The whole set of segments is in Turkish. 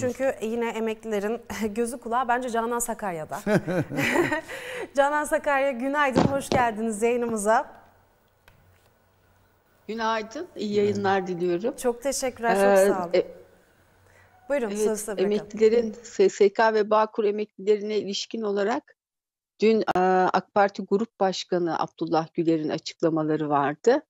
Çünkü yine emeklilerin gözü kulağı bence Canan Sakarya'da. Canan Sakarya günaydın, hoş geldiniz yayınımıza. Günaydın, iyi yayınlar diliyorum. Çok teşekkürler, çok ee, sağ olun. E, Buyurun, evet, söz Emeklilerin, SSK ve Bağkur emeklilerine ilişkin olarak dün e, AK Parti Grup Başkanı Abdullah Güler'in açıklamaları vardı.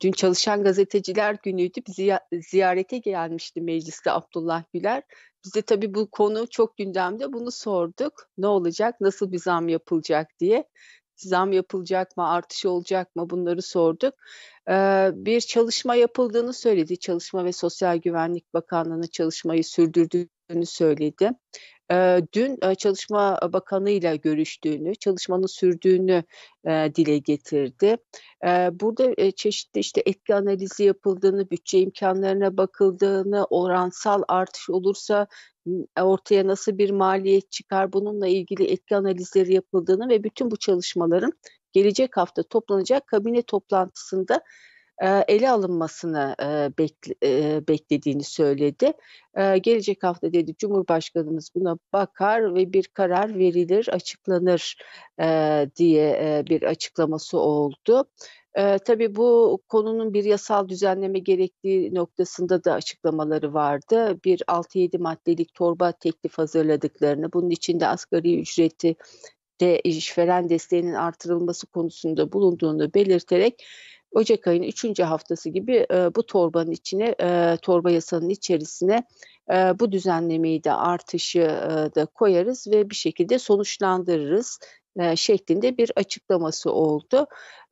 Dün Çalışan Gazeteciler Günü'ydü. Ziy ziyarete gelmişti mecliste Abdullah Güler. Biz de tabii bu konu çok gündemde. Bunu sorduk. Ne olacak, nasıl bir zam yapılacak diye zam yapılacak mı, artış olacak mı bunları sorduk. bir çalışma yapıldığını söyledi. Çalışma ve Sosyal Güvenlik Bakanlığı'nın çalışmayı sürdürdüğünü söyledi. dün Çalışma Bakanı ile görüştüğünü, çalışmanın sürdüğünü dile getirdi. burada çeşitli işte etki analizi yapıldığını, bütçe imkanlarına bakıldığını, oransal artış olursa ortaya nasıl bir maliyet çıkar bununla ilgili etki analizleri yapıldığını ve bütün bu çalışmaların gelecek hafta toplanacak kabine toplantısında ele alınmasını beklediğini söyledi. Gelecek hafta dedi Cumhurbaşkanımız buna bakar ve bir karar verilir, açıklanır diye bir açıklaması oldu. Tabii bu konunun bir yasal düzenleme gerektiği noktasında da açıklamaları vardı. Bir 6-7 maddelik torba teklif hazırladıklarını, bunun içinde asgari ücreti de işveren desteğinin artırılması konusunda bulunduğunu belirterek Ocak ayının 3. haftası gibi e, bu torbanın içine, e, torba yasanın içerisine e, bu düzenlemeyi de artışı e, da koyarız ve bir şekilde sonuçlandırırız e, şeklinde bir açıklaması oldu.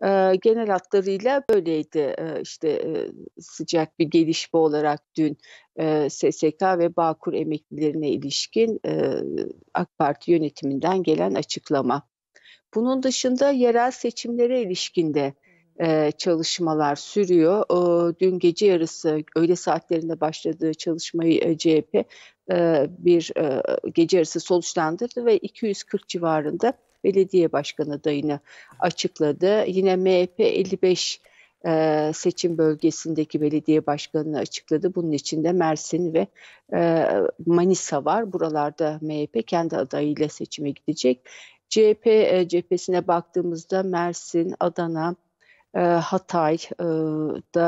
E, genel hatlarıyla böyleydi e, işte e, sıcak bir gelişme olarak dün e, SSK ve Bağkur emeklilerine ilişkin e, AK Parti yönetiminden gelen açıklama. Bunun dışında yerel seçimlere ilişkinde e, çalışmalar sürüyor. Dün gece yarısı öğle saatlerinde başladığı çalışmayı e, CHP e, bir gece yarısı sonuçlandırdı ve 240 civarında belediye başkanı adayını açıkladı. Yine MHP 55 e, seçim bölgesindeki belediye başkanını açıkladı. Bunun içinde Mersin ve Manisa var. Buralarda MHP kendi adayıyla seçime gidecek. CHP cephesine baktığımızda Mersin, Adana, e,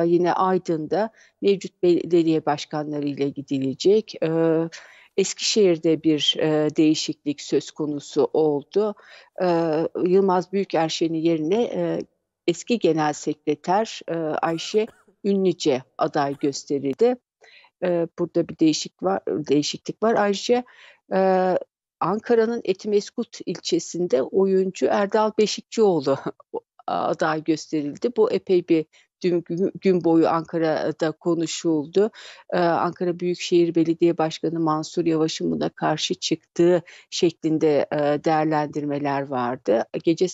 yine Aydın'da mevcut belediye başkanları ile gidilecek. Eskişehir'de bir e, değişiklik söz konusu oldu. E, Yılmaz Büyükerşen'in yerine e, eski genel sekreter e, Ayşe Ünlüce aday gösterildi. E, burada bir değişik var, değişiklik var. Ayrıca e, Ankara'nın Etimeskut ilçesinde oyuncu Erdal Beşikçioğlu aday gösterildi. Bu epey bir dün gün boyu Ankara'da konuşuldu. Ee, Ankara Büyükşehir Belediye Başkanı Mansur Yavaş'ın buna karşı çıktığı şeklinde e, değerlendirmeler vardı. Gece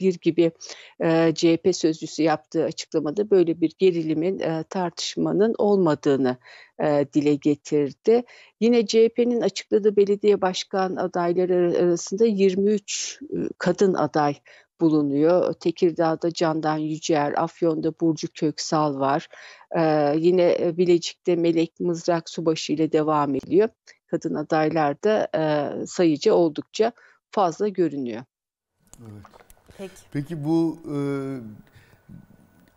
bir gibi e, CHP sözcüsü yaptığı açıklamada böyle bir gerilimin e, tartışmanın olmadığını e, dile getirdi. Yine CHP'nin açıkladığı belediye başkan adayları arasında 23 e, kadın aday bulunuyor. Tekirdağ'da Candan Yücel, Afyon'da Burcu Köksal var. Ee, yine Bilecik'te Melek Mızrak Subaşı ile devam ediyor. Kadın adaylar da e, sayıca oldukça fazla görünüyor. Evet. Peki. Peki bu e,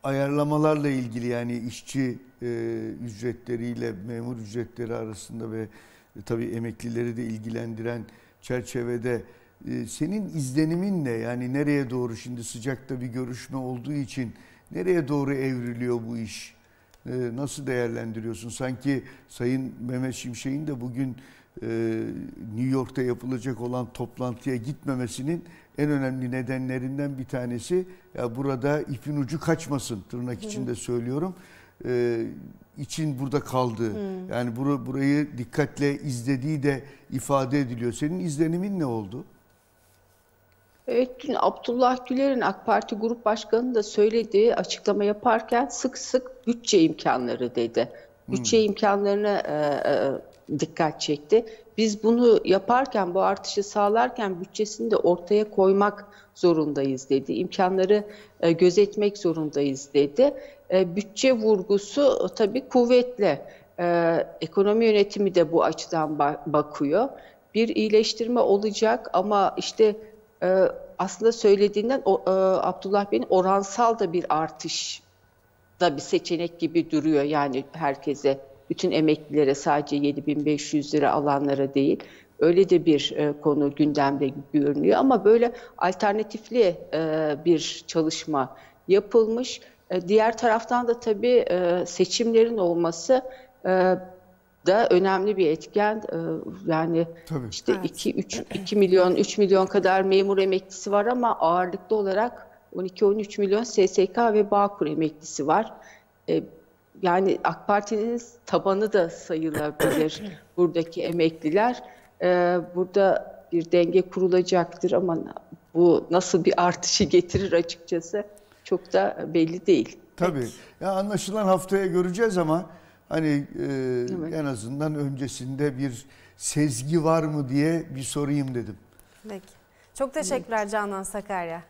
ayarlamalarla ilgili yani işçi e, ücretleriyle memur ücretleri arasında ve e, tabii emeklileri de ilgilendiren çerçevede senin izlenimin ne? Yani nereye doğru şimdi sıcakta bir görüşme olduğu için nereye doğru evriliyor bu iş? Ee, nasıl değerlendiriyorsun? Sanki Sayın Mehmet Şimşek'in de bugün e, New York'ta yapılacak olan toplantıya gitmemesinin en önemli nedenlerinden bir tanesi ya burada ipin ucu kaçmasın tırnak içinde söylüyorum. E, için burada kaldı. Hmm. Yani bur burayı dikkatle izlediği de ifade ediliyor. Senin izlenimin ne oldu? Evet, dün Abdullah Güler'in AK Parti Grup Başkanı da söylediği açıklama yaparken sık sık bütçe imkanları dedi. Hmm. Bütçe imkanlarına e, e, dikkat çekti. Biz bunu yaparken, bu artışı sağlarken bütçesini de ortaya koymak zorundayız dedi. İmkanları e, gözetmek zorundayız dedi. E, bütçe vurgusu tabii kuvvetli. Ee, ekonomi yönetimi de bu açıdan ba- bakıyor. Bir iyileştirme olacak ama işte e, aslında söylediğinden o, e, Abdullah Bey'in oransal da bir artış da bir seçenek gibi duruyor. Yani herkese, bütün emeklilere sadece 7500 lira alanlara değil. Öyle de bir e, konu gündemde görünüyor ama böyle alternatifli e, bir çalışma yapılmış. E, diğer taraftan da tabii e, seçimlerin olması e, da önemli bir etken. E, yani Tabii. işte Evet. 2 3 2 milyon 3 milyon kadar memur emeklisi var ama ağırlıklı olarak 12-13 milyon SSK ve Bağkur emeklisi var. E, yani AK Parti'nin tabanı da sayılabilir buradaki emekliler. E, burada bir denge kurulacaktır ama bu nasıl bir artışı getirir açıkçası çok da belli değil. Tabii. Ya anlaşılan haftaya göreceğiz ama hani e, Evet. en azından öncesinde bir sezgi var mı diye bir sorayım dedim. Peki. Çok teşekkürler Canan Sakarya.